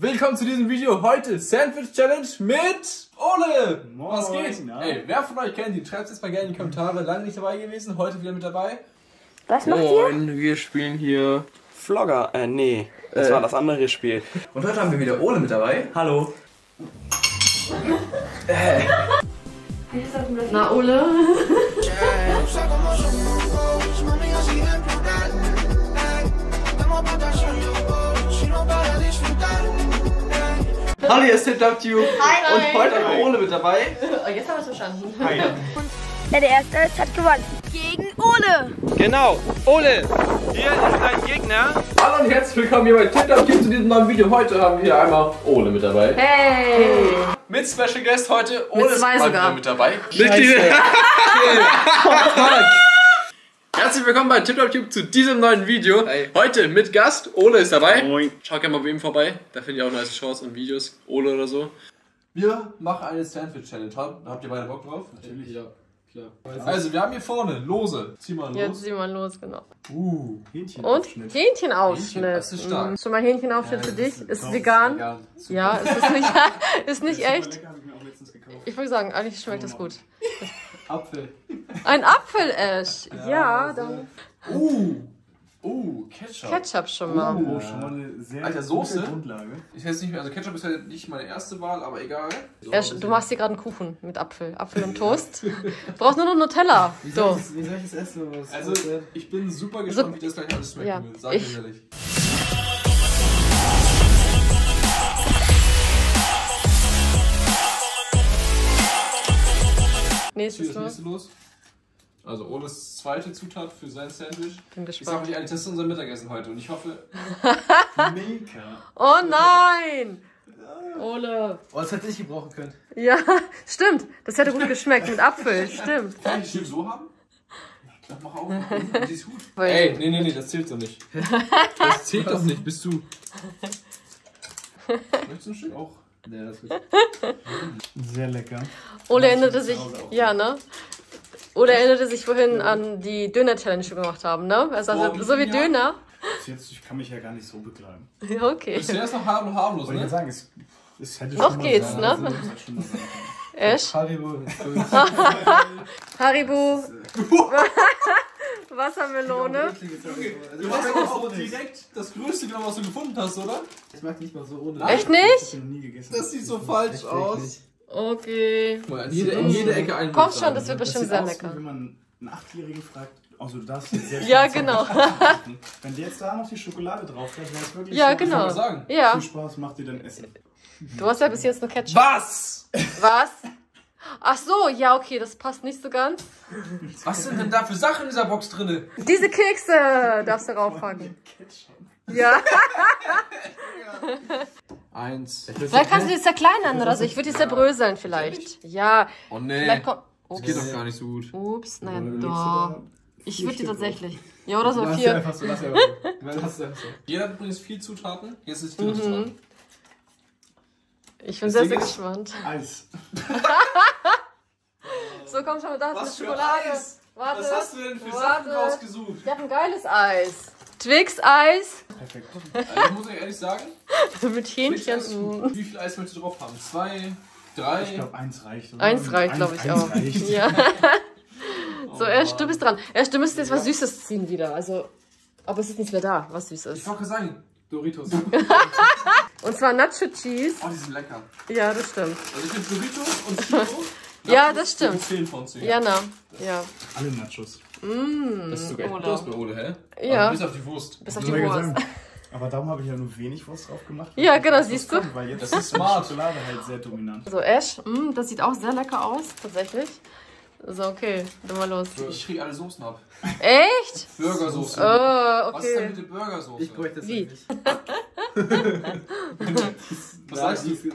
Willkommen zu diesem Video. Heute Sandwich Challenge mit Ole. Moin. Was geht? Na? Ey, wer von euch kennt ihn? Schreibt es mal gerne in die Kommentare. Lange nicht dabei gewesen, heute wieder mit dabei. Was macht ihr? Moin, wir spielen hier Vlogger. Äh, nee, das Äh. war das andere Spiel. Und heute haben wir wieder Ole mit dabei. Hallo. Na, Ole? Hallo, hier ist TipTapTube. Hi. Und heute haben wir Ole mit dabei. Oh, jetzt haben wir es verstanden. Hi. Wer der Erste ist, hat gewonnen. Gegen Ole. Genau, Ole, hier ist dein Gegner. Hallo und herzlich willkommen hier bei TipTapTube zu diesem neuen Video. Heute haben wir hier einmal Ole mit dabei. Hey! Mit Special Guest heute Ole ist zwei mal sogar. wieder mit dabei. Scheiße. Herzlich willkommen bei TipTapTube zu diesem neuen Video. Heute mit Gast. Ole ist dabei. Moin. Schaut gerne mal bei ihm vorbei. Da findet ihr auch nice Shorts und Videos. Ole oder so. Wir machen eine Sandwich-Challenge. Habt habt ihr beide Bock drauf? Natürlich. Ja, klar. Also, wir haben hier vorne Lose. Zieh mal Jetzt los. ziehen wir los, genau. Uh. Und Hähnchenaufschnitt. Hähnchenaufschnitt. Hähnchen, das ist stark. Mhm. Schon mal Hähnchenaufschnitt für dich. Ist Doch, vegan. Ja. Ja, ist es nicht, ist nicht Super echt. lecker, ich. Ich würde sagen, eigentlich schmeckt das gut. Apfel. Ein Apfelesch. Ja, dann Uh. Uh, Ketchup. Ketchup schon mal. Oh, schon mal eine sehr Alter, Soße? gute Grundlage. Ich weiß nicht mehr, also Ketchup ist ja nicht meine erste Wahl, aber egal. Esch, du machst hier gerade einen Kuchen mit Apfel. Apfel und Toast. Du brauchst nur noch Nutella. So. Wie soll ich das essen? Was Also, ich bin super gespannt, wie das gleich alles schmecken Ja, wird. Sag ich ich- ehrlich. Nächstes das Mal. nächste los. Also, Oles zweite Zutat für sein Sandwich. Bin Ich sag gespannt. euch ehrlich, das ist unser Mittagessen heute und ich hoffe. Milka. Oh nein! Ole. Oh, das hätte ich gebrauchen können. Ja, stimmt. Das hätte gut geschmeckt mit Apfel. Stimmt. Kann ich so haben? Dann mach ist. Weil- Ey, nee, nee, nee, das zählt doch nicht. Das zählt doch nicht, bist du. Möchtest du ein Stück auch? Ja, das ist Sehr lecker. Ole erinnerte sich, ja, ne? Ole erinnerte sich vorhin an die Döner-Challenge, die wir gemacht haben, ne? Sagte, Oh, so wie ja. Döner. Jetzt, ich kann mich ja gar nicht so beklagen. Ja, okay. Bist du erst noch harm harmlos, Wollte ich ne? ja sagen, es, es hätte Noch geht's, sein- ne? also. Esch, Haribo. Haribo, Wassermelone. Du hast aber auch direkt das größte genommen, was du gefunden hast, oder? Ich mag nicht mal so ohne. Echt nicht? Das sieht so falsch aus. Okay. Guck mal, in jede, in jede Ecke ein. Kommt schon, das wird bestimmt sehr lecker. wenn man einen Achtjährigen fragt, also du darfst jetzt sehr Ja, genau. Wenn dir jetzt da noch die Schokolade drauf wäre, wäre es wirklich Ja, so, genau. sagen. Ja, Viel Spaß macht dir dein Essen. du hast ja bis jetzt nur Ketchup. Was? Was? Ach so, ja, okay, das passt nicht so ganz. Was sind denn da für Sachen in dieser Box drinne? Diese Kekse darfst du raufpacken. Ja. Eins. Vielleicht kannst du die zerkleinern oder so. Ich würde die zerbröseln vielleicht. Ja, Oh nee. Das geht doch gar nicht so gut. Ups, Oder nein, doch. da Ich würde die tatsächlich. Ja, oder so vier. lass sie einfach so. Lass sie einfach so. Jeder hat übrigens vier Zutaten. Jetzt ist die dritte Zutat. Ich bin sehr, Ding sehr gespannt. Eis. So, komm schon, da ist eine Was für Schokolade. Eis? Warte. Was hast du denn für warte. Sachen rausgesucht? Ich habe ein geiles Eis. Twix-Eis Perfekt. Also, ich muss euch ehrlich sagen, mit Hähnchen. Wie viel Eis möchtest du drauf haben? Zwei, drei? Ich glaube, eins reicht. Oder? Eins reicht, glaube ich, eins auch. Reicht. Ja. So, Oh, Erst, Mann. du bist dran. Erst, du müsstest jetzt was Süßes ziehen wieder. Also, aber es ist nicht mehr da, was Ich Süßes. wollte gerade sagen, Doritos. Und zwar Nacho Cheese. Oh, die sind lecker. Ja, das stimmt. Also ich finde Doritos und Chico. Ja, das stimmt. 10 von 10. Ja, na. Ja. Alle Nachos. Das ist sogar echt groß bei Ole, hä? Ja. Aber bis auf die Wurst. Bis auf die Wurst. sagen. Aber darum habe ich ja nur wenig Wurst drauf gemacht. Ja, genau, das siehst kommt, du? Weil jetzt Das ist smart. Schokolade halt sehr dominant. So, Ash, mm, das sieht auch sehr lecker aus, tatsächlich. So, okay, dann mal los. Ich kriege alle Soßen ab. Echt? Burgersoße. Oh, Was ist denn okay. mit der Burgersoße? Ich bräuchte das Wie? nicht. Was sagst du?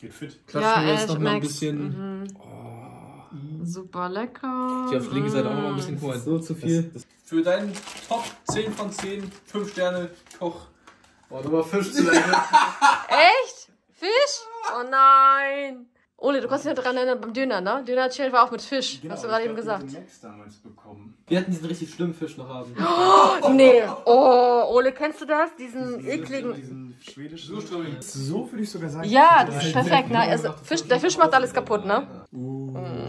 Geht fit. Ja, Klatschen wir jetzt noch mal ein bisschen. Mhm. Super lecker. Die auf der linken Seite auch noch mal ein bisschen holen. So zu viel. Für deinen Top 10 von 10, 5 Sterne Koch. Boah, nochmal Fisch zu. Echt? Fisch? Oh nein. Ole, du kannst dich noch daran erinnern beim Döner, ne? Döner-Challenge war auch mit Fisch. Genau, Hast du gerade eben gesagt. Wir hätten diesen richtig schlimmen Fisch noch haben. Nee. Oh, Ole, kennst du das? Diesen ekligen. Diesen schwedischen. So würde ich sogar sagen. Ja, das ist perfekt, ne? Also, Fisch, der Fisch macht alles kaputt, ne?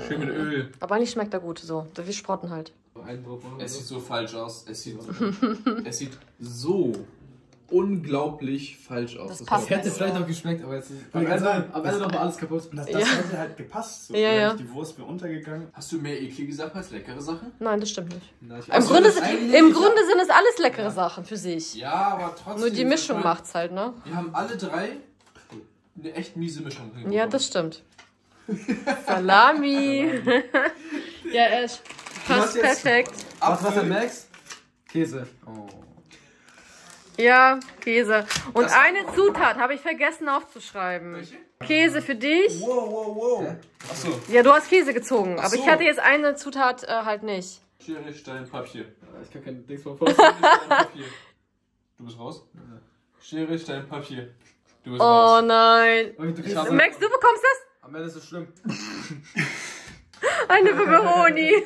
Schön mit Öl. Aber eigentlich schmeckt er gut, so. Der Fischsprotten halt. Einen drauf machen. Es sieht so falsch aus. Es sieht, es sieht so unglaublich falsch aus. Das Das passt Hätte vielleicht noch geschmeckt, aber jetzt ist Aber am Ende, also, am Ende noch mal alles kaputt. Das, das Ja. hätte halt gepasst. So. Ja, ja. Die Wurst wäre untergegangen. Hast du mehr eklige Sachen als leckere Sachen? Nein, das stimmt nicht. Na, Im, Also, Grunde, Im Grunde sind es alles leckere Sachen für sich. Ja, aber trotzdem. Nur die Mischung mein, macht's halt, ne? Wir haben alle drei eine echt miese Mischung. hinbekommen. Ja, das stimmt. Salami. ja, es passt perfekt. Was, was denn, Max? Käse. Oh. Ja, Käse. Und eine Zutat habe ich vergessen aufzuschreiben. Welche? Käse für dich. Wow, wow, wow. Achso. Ja, du hast Käse gezogen, Ach aber ich so. hatte jetzt eine Zutat äh, halt nicht. Schere, Stein, Papier. Ich kann kein Dings mehr Schere, vorstellen. Du bist raus? Schere, Stein, Papier. Du bist Oh raus. nein. Ich habe- Max, du bekommst das? Am Ende ist es schlimm. Eine Pepperoni.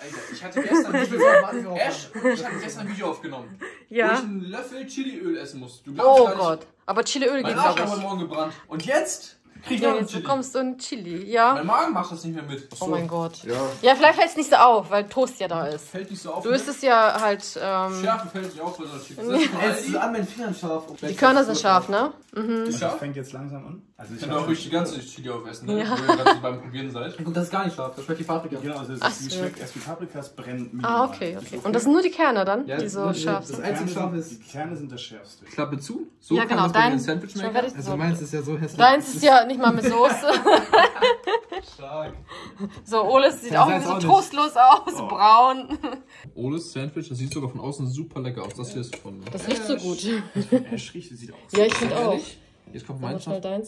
Alter, ich hatte gestern Ich Ash, ich hatte gestern ein Video aufgenommen, wo ich Ja. einen Löffel Chiliöl essen muss. Du glaubst Oh gar nicht, Gott. Aber Chiliöl Mein geht, Arsch glaube hat heute ich. Morgen gebrannt. Und jetzt krieg Ja, jetzt Chili. bekommst du ein Chili. Ja. Mein Magen macht das nicht mehr mit. Oh mein Gott. Ja. Ja, vielleicht fällt es nicht so auf, weil Toast ja da ist. Fällt nicht so auf. Du ne? isst es ja halt. Ähm, Schärfe fällt nicht auf bei Chips. Das ist von Es ist an meinen Fingern scharf. die Körner sind scharf, ne? Das Scharf? fängt jetzt langsam an. Also ich kann auch ruhig die ganze Chili aufessen, ne? Ja. Wo ihr beim Probieren seid. Guck, das ist gar nicht scharf. Das schmeckt wie Paprika. Genau, also es ist, schmeckt erst wie Paprika, es brennt Ah, minimal. okay, Das ist okay. Und das sind nur die Kerne dann, die so das- scharf Das sind. einzige Kerne scharf sind, ist. die Kerne sind das Schärfste. Klappe zu. So Ja, kann genau, das bei mir dein- ein Sandwich fertig. Also So. meins ist ja so hässlich. Deins ist ja nicht mal mit Soße. Stark. So, Oles sieht Ja, auch irgendwie so auch nicht. trostlos aus, Oh. braun. Oles Sandwich, das sieht sogar von außen super lecker aus. Das hier ist von. Das riecht so gut. Ash riecht, das sieht auch Ja, ich finde auch. Jetzt kommt meins.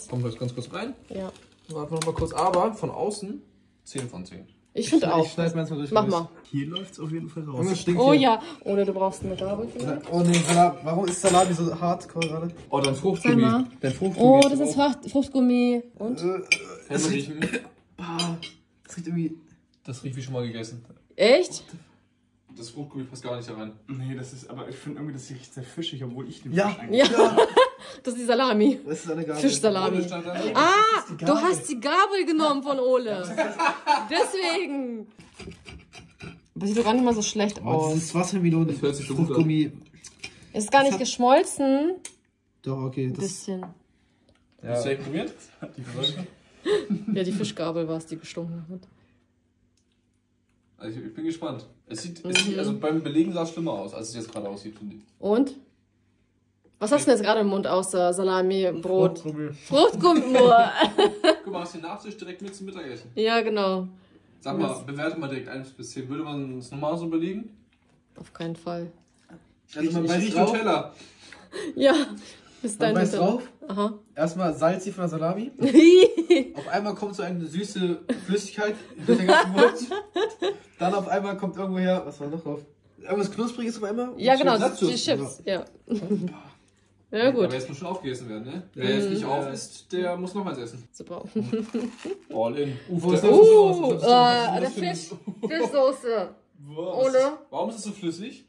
Kommt das ganz kurz rein. Ja. Warten wir noch mal kurz. Aber von außen 10 von 10. Ich finde Ich auch. schneide meins mal durch. Mach mal. Hier läuft es auf jeden Fall raus. Junge, das stinkt Oh hier. ja. Oder du brauchst eine Gabel vielleicht. Oh nee, Salat. Warum ist Salami so hardcore gerade? Oh, dein Fruchtgummi. Dein Fruchtgummi. Oh, das ist Frucht- Fruchtgummi. Und? Das riecht, Das riecht irgendwie. das riecht wie schon mal gegessen. Echt? Das Fruchtgummi passt gar nicht da rein. Nee, das ist, aber ich finde irgendwie, das riecht sehr fischig, obwohl ich den Ja. Fisch eigentlich... Ja. Das ist die Salami. Das ist eine Gabel. Fischsalami. Ah, du hast die Gabel genommen von Ole. Deswegen. Das sieht doch gar nicht mal so schlecht Oh, aus. dieses Wassermelone. Das hört sich so gut an. Ist gar nicht geschmolzen. Doch, okay. Ein Das, bisschen. Hast du echt probiert? Ja, die Fischgabel war es, die gestunken hat. Also ich, ich bin gespannt. Es sieht, Mhm. es sieht, also beim Belegen sah es schlimmer aus, als es jetzt gerade aussieht, finde ich. Und? Was hast du denn jetzt gerade im Mund außer Salami, Brot? Fruchtgummi. Fruchtgummi. Guck mal, hast den Nachtisch direkt mit zum Mittagessen. ja, genau. Sag mal, bewerte mal direkt 1 bis 10. Würde man es normal so belegen? Auf keinen Fall. Also man riech drauf? Nutella. Ja, bis man dein beißt drauf. Aha. Erstmal salzig von der Salami. Auf einmal kommt so eine süße Flüssigkeit durch den ganzen Mund. Dann auf einmal kommt irgendwoher, was war noch drauf? Irgendwas Knuspriges auf einmal. ja, genau, die Chips. Ja. Ja, Aber gut. jetzt muss schon aufgegessen werden, ne? Wer jetzt nicht auf ist, der muss noch eins essen. Super. All in. Wo ist der- das? Uh, Was ist äh, das der Fisch. Fischsoße. Wow, Ole? Warum ist es so flüssig?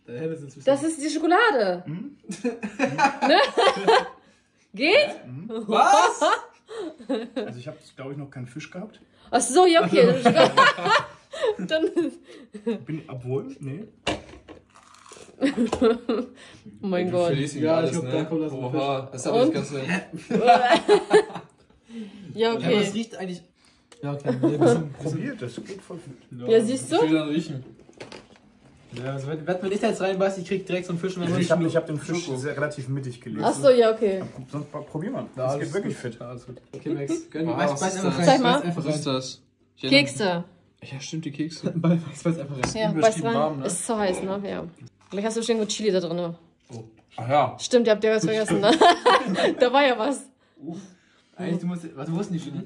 Das ist die Schokolade. ne? Geht? Was? Also ich habe, glaube ich, noch keinen Fisch gehabt. Ach so, ja, okay. Dann. Bin, obwohl, nee. Oh mein Du Gott. Ja, alles, ich glaub, ne? da kommt das Oha, das ist aber Und? das ganze... Ja, Aber es okay. riecht eigentlich. Ja, okay. Nee, bisschen, Probiert, das geht voll gut. Ja, siehst Ich will du? dann riechen. ja, also wenn, wenn ich da jetzt reinbeiße, ich krieg direkt so einen Fisch Also ich habe ich hab den Fisch sehr relativ mittig gelegt. Ach so, ja, okay. Sonst pro- probier mal. Ja, Das alles geht wirklich gut. fit. Ja, alles gut. Okay, Max. Gönn dir. Ah, Beiß, was Was ist das? Ich Kekse. Ja, stimmt, die Kekse. Beiß, beiß einfach rein. Ja, beiß rein. warm, ne? Ist zu heiß, ne? Ja. Vielleicht hast du bestimmt gut Chili da drin. Ach ja. Stimmt, ihr habt ja was vergessen, ne? da war ja was. Eigentlich, du musst, was, wo ist denn die Chili?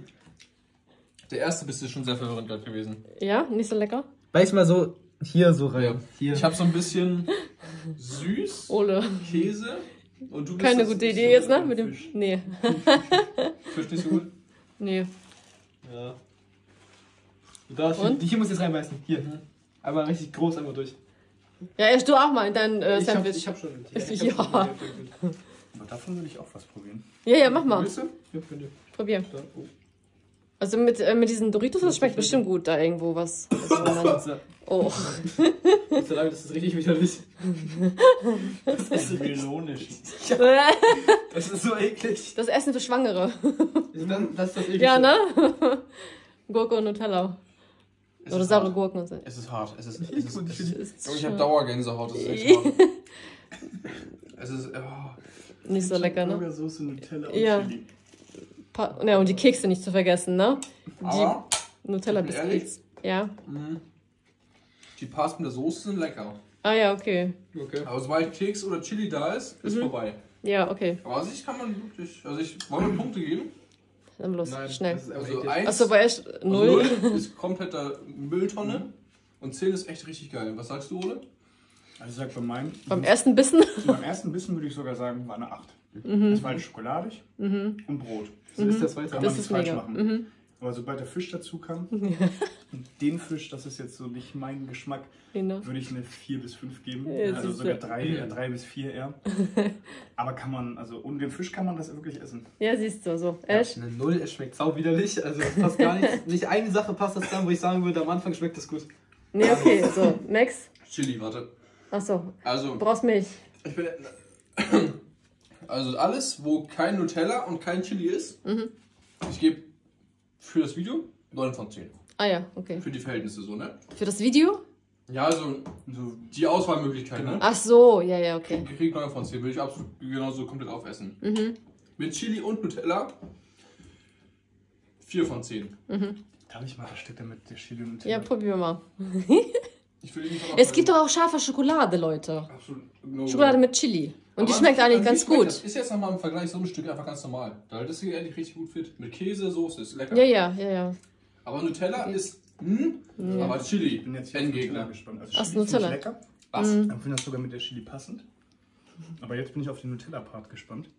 Der erste bist du schon sehr verwirrend gerade gewesen. Ja, nicht so lecker? Beiß mal so hier so rein. Ja. Hier. Ich habe so ein bisschen süß, Ole. Käse und du bist Keine gute Idee jetzt, ne? Fisch. Mit dem. Nee. Fisch nicht so gut. Nee. Ja. Da, Und? Hier muss jetzt reinbeißen. Hier. Einmal richtig groß, einmal durch. Ja, erst du auch mal in dein äh, ich, hab, Sandwich. ich hab schon. Ich Ja. hab schon Aber davon will ich auch was probieren. Ja, ja, mach mal. Willst du? Ja, ihr. Probier. Da, oh. Also mit, äh, mit diesen Doritos, das schmeckt bestimmt gut da irgendwo was. Also oh. Sei Dank, das ist richtig widerlich. Das ist melonisch. Das ist so eklig. Das Essen für Schwangere. Das ist das eklig. Ja, ne? Gurke und Nutella. Es Oder saure hart. Gurken und so. Es ist hart. Es ist, es ist, Ich es ist, die Ist ich habe Dauergänsehaut. Das ist echt hart. Es ist. Oh. Nicht so lecker, ne? Burgersoße, Nutella und Ja. Chili. Pa ja, und die Kekse nicht zu vergessen, ne? Die Aber Nutella. Biscuits. Ja. die Parts mit der Soße sind lecker. Ah ja, okay. Okay. Aber sobald Keks oder Chili da ist, ist vorbei. Ja, okay. Aber sich kann man wirklich. Also ich wollte mir Punkte geben. Dann bloß, Nein, schnell. das ist einfach Also eklig. 1 Achso, bei echt also null. null ist kompletter Mülltonne. Und 10 ist echt richtig geil. Was sagst du, Ole? Also ich sag bei meinem, Beim ersten Bissen. beim ersten Bissen würde ich sogar sagen, war eine 8. Mhm. Das war halt schokoladig und Brot. So ist das weiter. Kann Das man ist nicht falsch mega. machen. Aber sobald der Fisch dazu kam, und den Fisch, das ist jetzt so nicht mein Geschmack, Genau. würde ich eine 4 bis 5 geben. Ja, also sogar du. 3, äh, 3 bis 4 eher. Aber kann man, also ohne den Fisch kann man das wirklich essen. Ja, siehst du, so. Echt? Eine Null, es schmeckt sau widerlich. Also es passt gar nicht. Nicht eine Sache passt das dann, wo ich sagen würde, am Anfang schmeckt das gut. Nee, okay, so. Max? Chili, warte. Achso, Also, du brauchst Milch. ich bin. Also alles, wo kein Nutella und kein Chili ist, ich gebe für das Video 9 von 10. Ah ja, okay. Für die Verhältnisse so, ne? Für das Video? Ja, also so die Auswahlmöglichkeit, ne? Ach so, ja, ja, okay. Ich krieg 9 von 10, will ich absolut genauso komplett aufessen. Mit Chili und Nutella 4 von 10. Darf ich mal das Stück damit der Chili und Ja, probieren wir mal. Ich will nicht Es gibt doch auch scharfe Schokolade, Leute. absolut no Schokolade mit Chili. Und die schmeckt eigentlich ganz schmeckt gut. Das ist jetzt nochmal im Vergleich so ein Stück einfach ganz normal. Da es sich eigentlich richtig gut fit. Mit Käse, Soße, ist lecker. Ja, ja, ja, ja. Aber Nutella ist, hm, aber Chili, Ich bin jetzt hier Nutella Endgegner. gespannt. Also Ach, Chili finde ich Nutella. lecker. Was? Ich finde das sogar mit der Chili passend. Aber jetzt bin ich auf den Nutella-Part gespannt.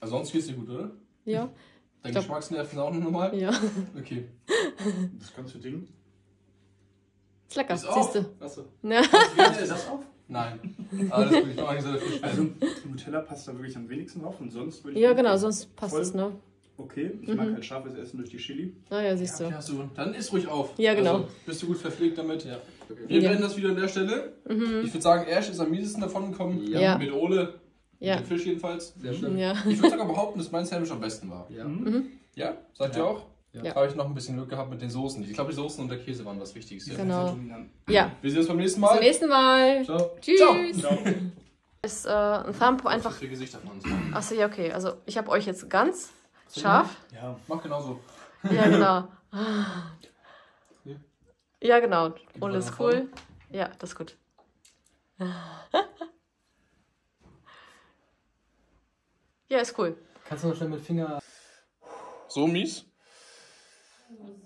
Also sonst geht's dir gut, oder? Ja, Dein Geschmacksnerven sind auch noch normal? ja. Okay. Das ganze Ding. Ist lecker, Ist siehst du. Achso. Ja. Ist das auf? Nein. Alles gut, ich mache nicht so Fisch. Also Nutella passt da wirklich am wenigsten drauf und sonst würde ich ja, genau, sonst passt es, ne? Okay, ich mag halt scharfes Essen durch die Chili. Ah ja, siehst Okay, du. Dann isst ruhig auf. Ja, genau. Also, bist du gut verpflegt damit? Ja. Wir Ja. beenden das wieder an der Stelle. Ich würde sagen, Ash ist am miesesten davon gekommen. Ja. Mit Ole. Ja. Mit dem Fisch jedenfalls. Sehr schön. Ja. Ich würde sogar behaupten, dass mein Sandwich am besten war. Ja. Ja? Sagt ihr auch? Ja. Habe ich noch ein bisschen Glück gehabt mit den Soßen. Ich glaube, die Soßen und der Käse waren das Wichtigste. Genau. Ja. Wir sehen uns beim nächsten Bis Mal. zum nächsten Mal. Ciao. Tschüss. Ciao. Ist äh, ein Thumbpo einfach. Für Gesichter von uns. Achso, ja, okay. Also, ich habe euch jetzt ganz scharf. Ja, Mach genauso. Ja, genau. Ja, genau. Ole ist cool. Ja, das ist gut. Ja, ist cool. Kannst du noch schnell mit Finger. So mies? Who's